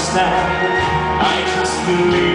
understand I just believe.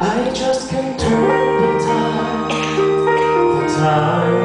I just can't turn the time, the time.